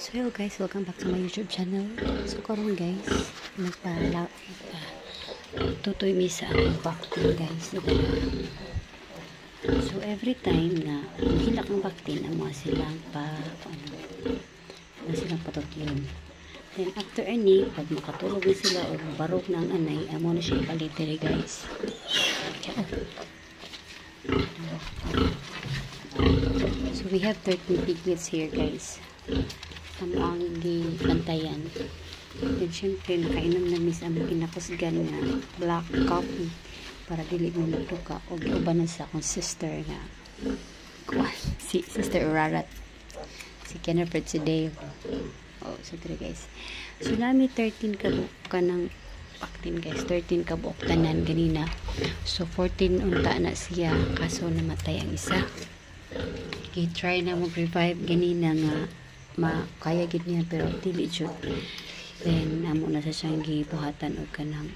So hello guys, welcome back to my YouTube channel. So karon guys, nagpala uh, tutoy mi sa akong vacuum guys. So every time na hilak ng vacuum, ang mga silang pa ano, na silang patutyon. Then after any, pag makatulog na sila o barog ng anay, amo na siya ipalit diri guys. So we have 13 piglets here guys. Ang gibantayan. Then syempre nakainom na miss ang kinakusgan nga black coffee para dili mo matuka o giuban na sa akong sister nga. Kuwan, si sister Urarat. Si Kennefer today. Oh so three guys. So nami 13 kabuk ka ng baktin guys. 13 kabuk tanan ganina. So 14 unta na siya. Kaso namatay ang isa. I-try na mo revive ganina nga makaya gid niya pero dili jud. Then amo na sa siyang gibuhatan og kanang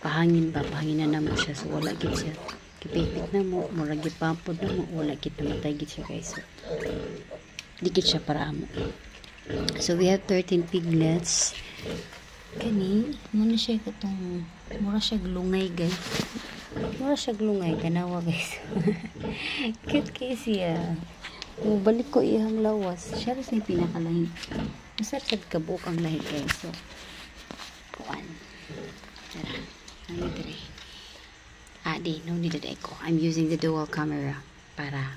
pahangin ba pahanginan na mo siya. So wala gid siya. Kipipit na mo mura gid pampod na mo wala gid namatay gid siya guys. So di siya para amo. So we have 13 piglets. Kani mo na siya katong mura siya glungay guys. Mura siya glungay kanawa guys. Cute kay siya o balik ko iyang lawas. Siya rin sa pinakalahin masarap sad kabuk ang lahi guys so kuan tara ano dire? Ah di no need that echo. I'm using the dual camera para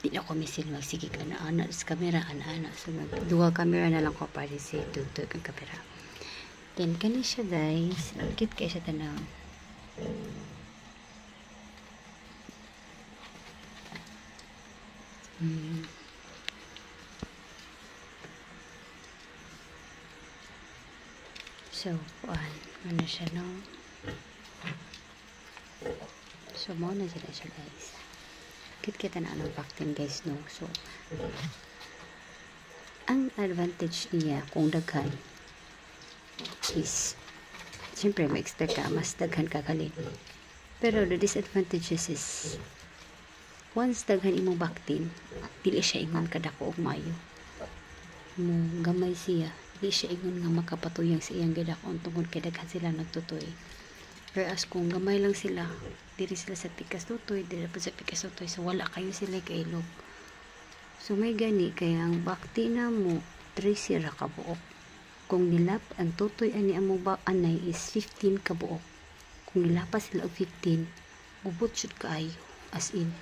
di na ko misil magsigig ana ana sa camera ana ana so mag dual camera na lang ko para si tutug ang camera then kani siya guys. Cute kay siya tanaw So, kuan, ano siya, no? So, mo na sila siya, guys. Kit kita na anong vacuum, guys, no? So, ang advantage niya, kung daghan, is, siyempre, ma-expect ka, mas daghan ka kalin. Pero, the disadvantages is, once daghan imong baktin, dili siya ingon kadako og mayo. Mo gamay siya, di siya ingon nga makapatuyang sa iyang gadakon tungod kay daghan sila nagtutoy. Whereas kung gamay lang sila, diri sila sa pikas tutoy, diri pa sa pikas tutoy, so wala kayo sila kailog. So may gani kaya ang bakti na mo, 3 sira ka buok. Kung nilap ang tutoy ani amo ba anay is 15 ka buok. Kung nilapas sila og 15, ubot jud kaayo as in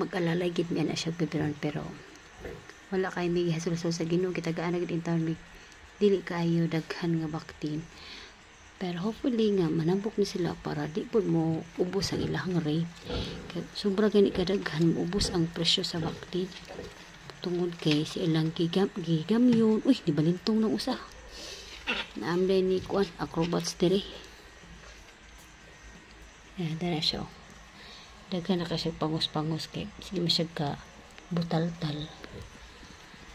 mag-alala gid mi na siya pero wala kay may hasulso sa Ginoo kita gaan gid in taon mig dili kayo daghan nga baktin pero hopefully nga manambok ni sila para di pud mo ubos ang ilang rate. Kay sobra gani kadaghan mo ubos ang presyo sa baktin tungod kay si ilang gigam gigam yun. Uy di balintong ng usa? Naamday ni kuan acrobats diri. Eh dara siya daghan na kasi pangus-pangus kay sige masyag ka butal-tal.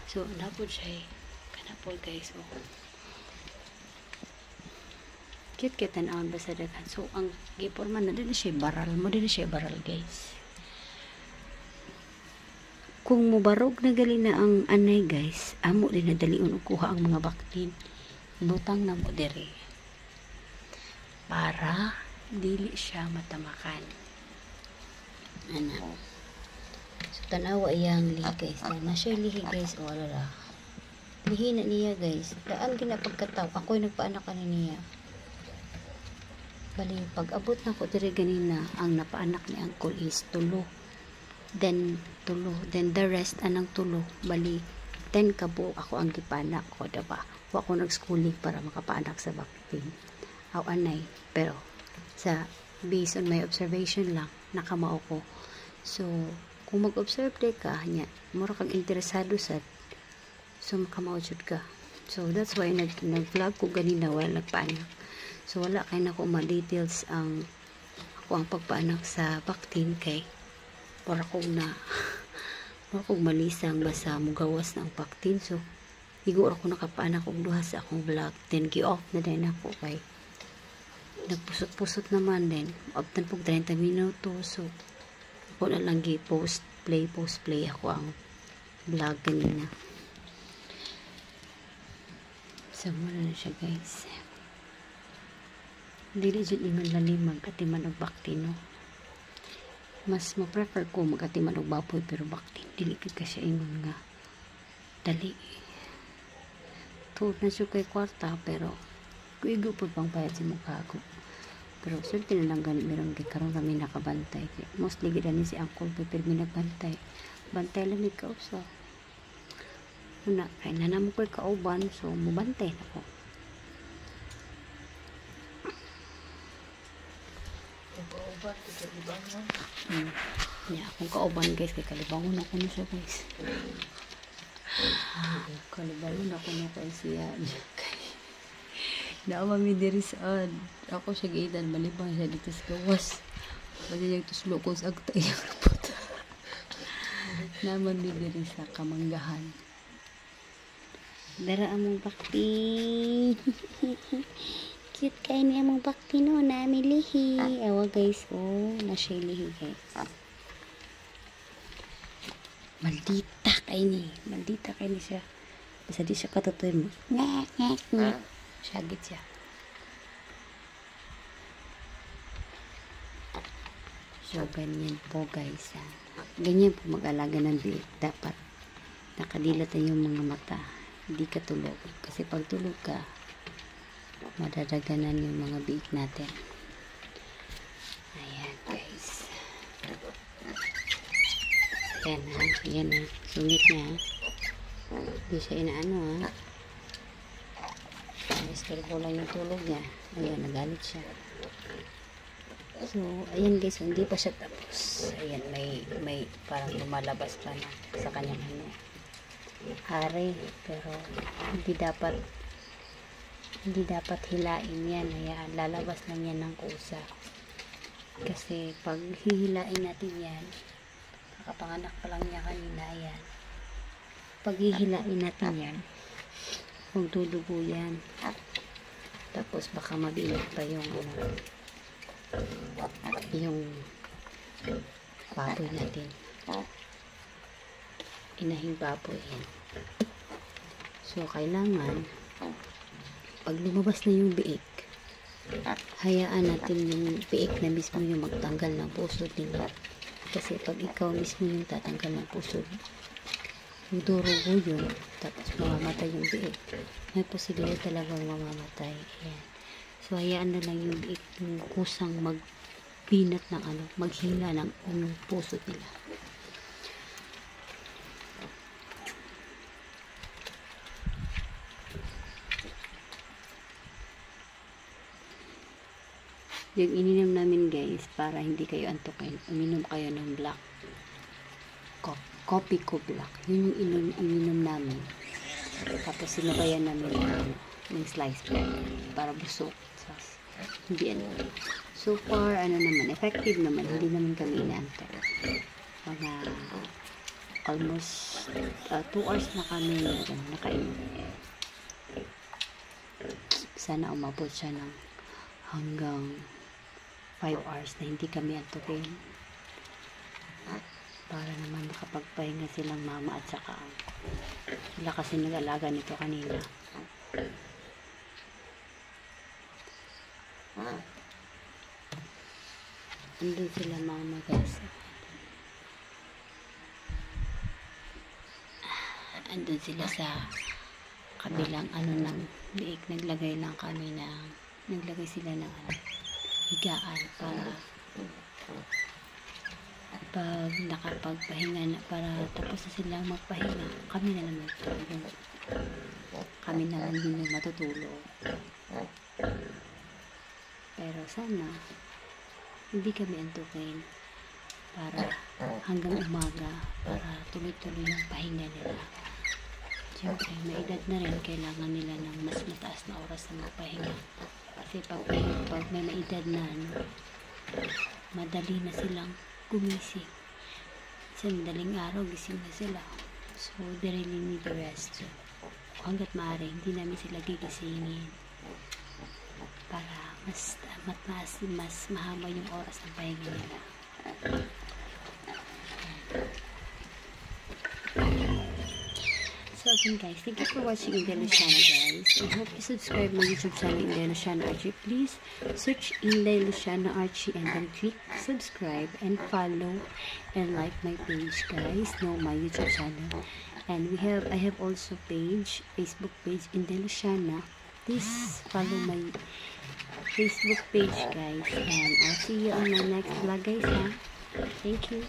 So napod siya kanapol guys oh. cute cute tanawon ba sa daghan? So ang giporma na din siya baral. Mo din siya baral guys. Kung mubarog na gali na ang anay guys amo din na daliun kuha ang mga baktin. Butang na mo diri. Para dili siya matamakan ano so tanawa iyang lihi guys. Na siya lihi guys. O wala la lihi na niya guys. Daan ginapagkataw ako'y nagpaanak ka niya. Bali pag abot na ko diri ganina ang napaanak ni uncle is tulo. Then tulo. Then the rest anang tulo. Bali 10 kabo ako ang gipanak ko diba wa ko nag-schooling para makapaanak sa vaccine. Aw anay. Pero sa based on my observation lang nakamao ko so kung mag-observe day ka nya mura kang interesado sa so makamao jud ka. So that's why nag nag-vlog ko ganina while nagpaanak. So wala kay nako ma details ang ako ang pagpaanak sa vaccine kay para kong na para kong malisang basta mugawas ng vaccine. So igo ako nakapaanak og duha sa akong vlog. Then gi-off na din ako kay nagpusot-pusot naman din. Abtan pog 30 minuto. So ako na lang gi-post play post play ako ang vlog kanina So, muna na siya guys. Dili dyan ingon lalimag at iman og bakti no. Mas ma-prefer ko mag-atiman og baboy pero bakti dili ka siya ingon nga dali. Tuod na siya kay kwarta pero kuigo po pang bayad si mukha ko. Pero sulti na lang ganit meron kay karon kami nakabantay. Kay mostly gid ani si Uncle Pepper mi nagbantay. Bantay lang ni kausa. Una, kay nanamo ko'y kauban, so mubantay na ko. Hmm. Yeah, akong kauban guys, kay kalibangon ako na siya guys. kalibangon ako na kay siya. Naawa mi diri saan. Ako siya gaidan, malibang siya dito sa gawas. Basta yung tuslo ko sa agta yung puta. Naman mi diri sa kamanggahan. Dara among bakti. Cute kayo ni among bakti no, nami lihi. Awa guys, oh, na siya lihi guys. Maldita kayo ni. Maldita kayo ni siya. Basta di siya katutoy mo. Ngek, ngek, ngek. Siya. So, ganyan po guys. ah. Ganyan po mag-alaga ng biik. Dapat nakadilatan yung mga mata. Hindi ka tulog. Kasi pag tulog ka, madadaganan yung mga biik natin. Ayan guys. Ayan ha. Ayan ha. Sulit na ha. Hindi siya inaano ha. Istorbo lang yung tulog niya. Ayan, nagalit siya. So, ayan guys, hindi pa siya tapos. Ayan, may, may parang lumalabas pa na sa kanyang ano. Hari, pero hindi dapat hindi dapat hilain yan. Ayan, lalabas lang yan ng kusa. Kasi pag hihilain natin yan, nakapanganak pa lang niya kanina, ayan. Pag hihilain natin yan, magdudugo yan. Tapos baka mabilag pa yung ano, yung baboy natin. Inahing baboy yan. So, kailangan pag lumabas na yung biik, hayaan natin yung biik na mismo yung magtanggal ng pusod nila. Kasi pag ikaw mismo yung tatanggal ng pusod, durugo yun, tapos mamamatay yung biik. May posibilidad talagang mamamatay. Ayan. So, hayaan na lang yung biik, yung kusang magbinat ng ano, maghila ng yung pusod nila. Yung ininom namin guys, para hindi kayo antukin, uminom kayo ng black. Co- Coffee ko black. Yun yung inom, ininom namin. Tapos sinabayan namin ng, slice bread para busog. So, hindi ano. So far, ano naman, effective naman. Hindi naman kami inaantok. Mga almost 2 hours na kami ano, nakainom. Sana umabot siya ng hanggang 5 hours na hindi kami antukin para naman makapagpahinga silang mama at saka ang sila kasi nag-alaga nito kanina. Andun sila mama guys. Andun sila sa kabilang ano ng biik naglagay lang kami ng naglagay sila ng ano higaan para pag nakapagpahinga na para tapos na silang magpahinga kami na naman. Yung kami na lang din yung matutulog. Pero sana hindi kami antukin para hanggang umaga para tuloy-tuloy yung pahinga nila. Siyempre, may edad na rin, kailangan nila ng mas mataas na oras na magpahinga. Kasi pag, pag may maedad na, ano, madali na silang gumising. Sa madaling araw, gising na sila. So, they really need the rest. So, hanggat maaari, hindi namin sila gigisingin. Para mas, mas, mas, mas mahaba yung oras ng pahinga nila. So, And guys, thank you for watching Inday Luciana guys. I hope you subscribe my YouTube channel Inday Luciana Archie. Please search Inday Luciana Archie and then click subscribe and follow and like my page guys. No, my YouTube channel. And we have, I have also page, Facebook page Inday Luciana. Please follow my Facebook page guys. And I'll see you on my next vlog guys ha. Thank you.